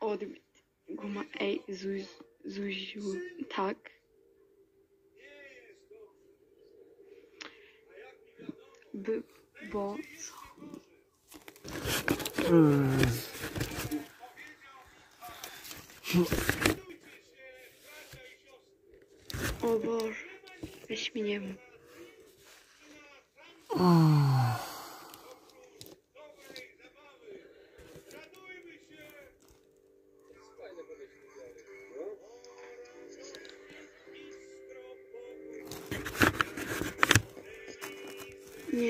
Odbit. Guma, ej, Zuziu, tak. By, bo pilnujcie O Boże, weź mi nie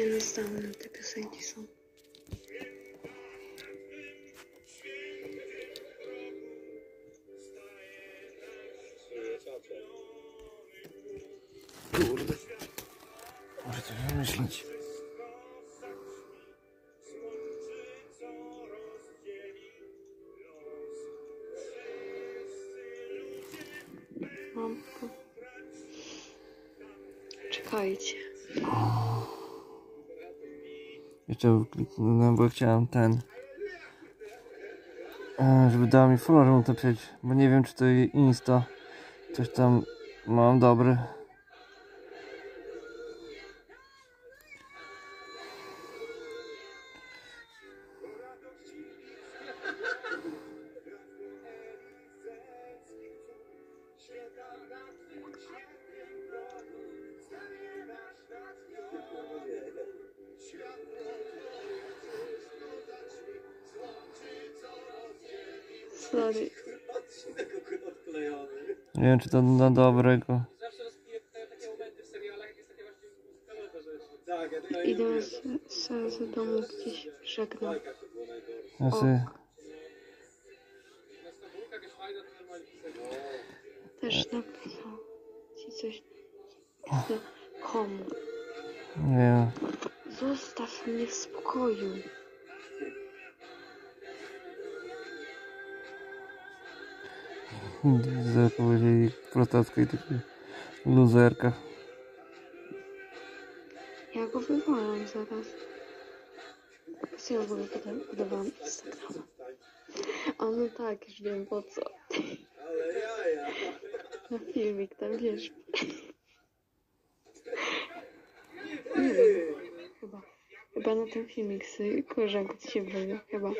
no zdałem, te piosenki są. Kurde. Coś wymyślić. Mam. Czekajcie. Jeszcze kliknąłem, bo chciałem ten. e, Żeby dała mi follow, żebym to przejść. Bo nie wiem, czy to Insta. Coś tam mam dobry. Nie wiem, czy to na dobrego. Idę z- z, z domu gdzieś żegnam. Ja sobie... Też napisał ci coś. Komu? Nie. Zostaw mnie w spokoju. Za powiedzieli prostacka i taki luzerka. Ja go wywołam zaraz. Co ja w ogóle potem podawałam Instagrama? A no tak, już wiem po co. Na filmik tam wiesz. Nie wiem, chyba. Chyba na ten filmik z koleżanką ci się wyjdzie, chyba.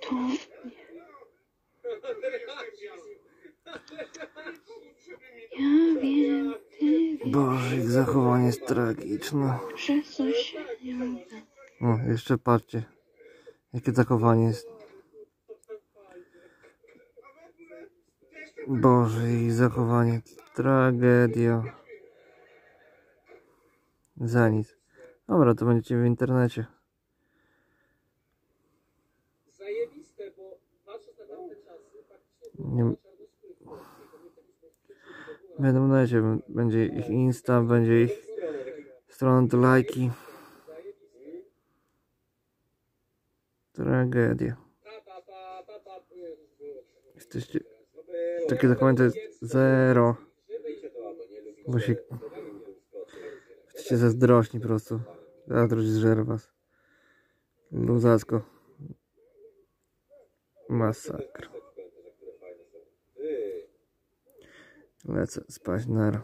To ja wiem, ty wiesz, Boże, ich zachowanie jest tragiczne. że coś nie. No, jeszcze patrzcie. Jakie zachowanie jest. Boże, ich zachowanie. Tragedia. Za nic. Dobra, to będziecie w internecie. Zajebiste, bo patrząc na tamte czasy, faktycznie Nie, w będą będzie, będzie ich Insta, będzie ich strona do lajki. Tragedia. Jesteście... Takie dokumenty zero. Bo się... Jesteście zazdrośni po prostu. Zazdrość zżera was. Luzacko. Masakra. Lecę spać, nara.